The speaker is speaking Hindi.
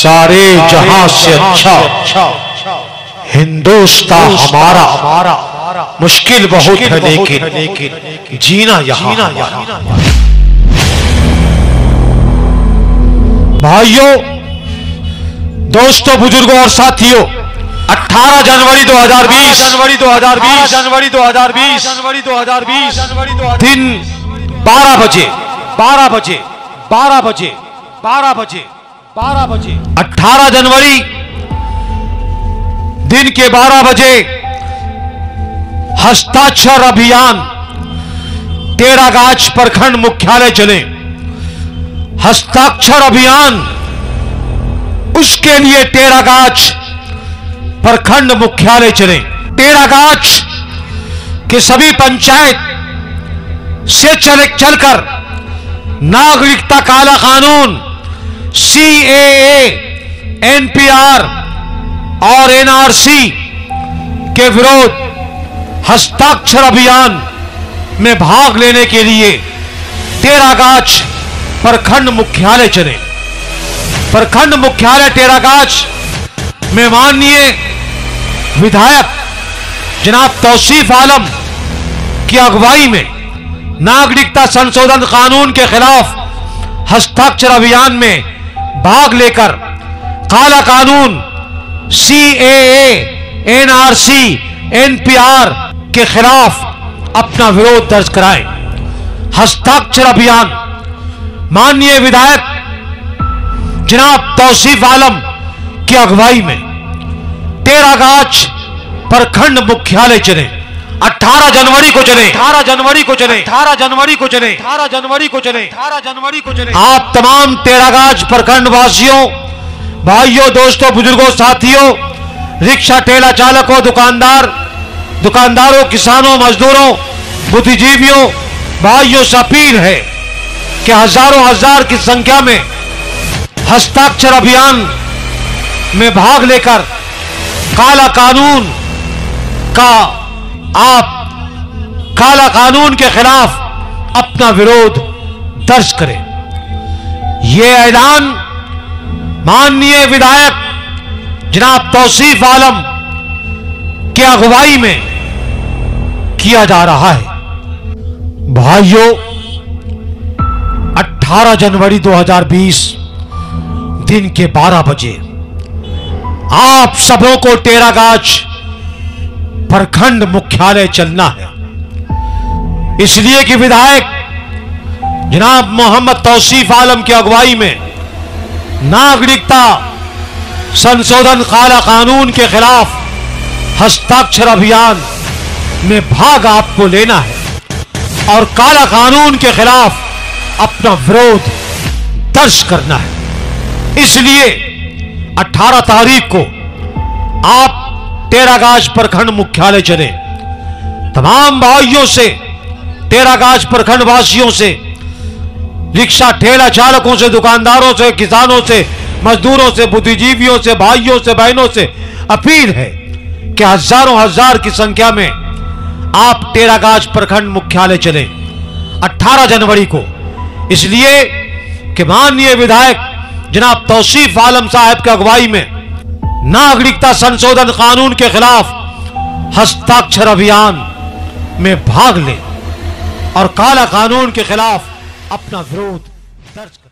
सारे जहाँ से अच्छा। हिंदुस्तान हमारा। हमारा। मुश्किल बहुत है लेकिन लेकिन। जीना यहाँ भाइयों दोस्तों बुज़ुर्गों और साथियों 18 जनवरी 2020 जनवरी 2020 जनवरी 2020 जनवरी 2020 जनवरी 2020 दिन 12 बजे। 12 बजे। 12 बजे। 12 बजे। 12 बजे। 18 जनवरी, दिन के 12 बजे, हस्ताक्षर अभियान टेरागाछ प्रखंड मुख्यालय चले। हस्ताक्षर अभियान, उसके लिए टेरागाछ प्रखंड मुख्यालय चले। टेरागाछ के सभी पंचायत से चले, चलकर नागरिकता काला कानून सीएए एनपीआर और एनआरसी के विरोध, हस्ताक्षर अभियान में भाग लेने के लिए टेरागाछ प्रखंड मुख्यालय चले प्रखंड मुख्यालय टेरागाछ में माननीय विधायक जनाब तौसीफ आलम की अगुवाई में नागरिकता संशोधन कानून के खिलाफ हस्ताक्षर अभियान में भाग लेकर, काला कानून C N R C N P R के खिलाफ अपना विरोध दर्ज कराएँ। हस्ताक्षर अभियान। माननीय विधायक जनाब तौसीफ आलम की अगुवाई में टेरागाछ प्रखंड मुख्यालय चले 18 जनवरी को चले। 18 जनवरी को चले। 18 जनवरी को चले। 18 जनवरी को चले। 18 जनवरी को चले। आप तमाम टेरागाछ प्रखंड वासियों भाइयों दोस्तों बुज़ुर्गों साथियों रिक्शा ठेला चालकों दुकानदार दुकानदारों किसानों मजदूरों बुद्धिजीवियों भाइयों से अपील है कि हज़ारों हज़ार की संख्या में हस्ताक्षर अभियान में भाग लेकर काला कानून का आप काला कानून के खिलाफ अपना विरोध दर्ज करें। यह ऐलान माननीय विधायक जनाब तौसीफ आलम की अगुवाई में किया जा रहा है। भाइयों 18 जनवरी 2020 दिन के 12 बजे आप सबों को टेरागाछ प्रखंड मुख्यालय चलना है। इसलिए कि विधायक जनाब मोहम्मद तौसीफ आलम की अगुवाई में नागरिकता संशोधन काला कानून के खिलाफ हस्ताक्षर अभियान में भाग आपको लेना है और काला कानून के खिलाफ अपना विरोध दर्ज करना है। इसलिए 18 तारीख को आप टेरागाछ प्रखंड मुख्यालय चले। तमाम भाइयों से टेरागाछ प्रखंड वासियों से, रिक्शा ठेला चालकों से, दुकानदारों से, किसानों से, मजदूरों से, बुद्धिजीवियों से, भाइयों से, बहनों से अपील है कि हज़ारों हज़ार की संख्या में आप टेरागाछ प्रखंड मुख्यालय चले। 18 जनवरी को। इसलिए कि माननीय विधायक जनाब तौसीफ आलम साहब की अगुवाई में नागरिकता संशोधन कानून के खिलाफ हस्ताक्षर अभियान में भाग लें और काला कानून के खिलाफ अपना विरोध दर्ज करें।